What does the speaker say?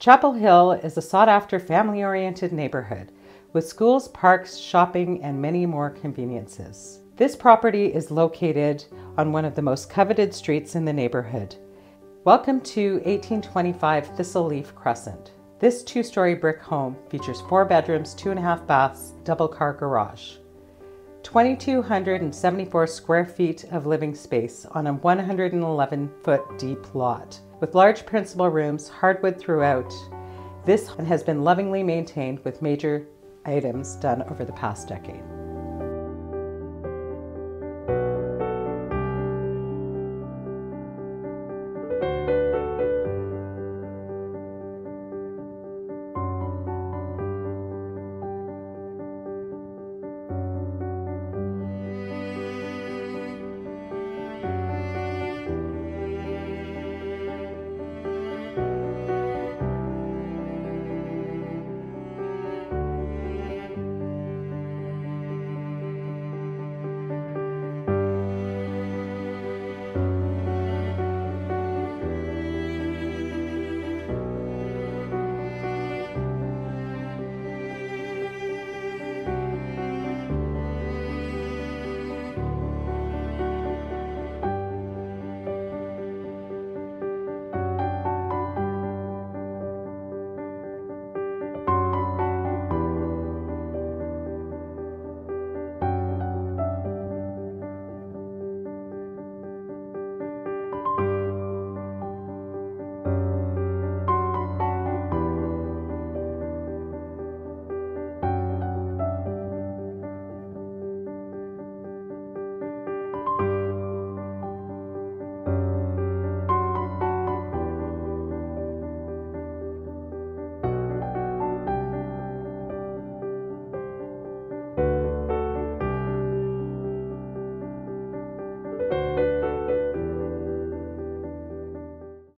Chapel Hill is a sought after family oriented neighborhood with schools, parks, shopping, and many more conveniences. This property is located on one of the most coveted streets in the neighborhood. Welcome to 1825 Thistleleaf Crescent. This two story brick home features four bedrooms, two and a half baths, double car garage. 2,274 square feet of living space on a 111 foot deep lot. With large principal rooms, hardwood throughout, this has been lovingly maintained with major items done over the past decade.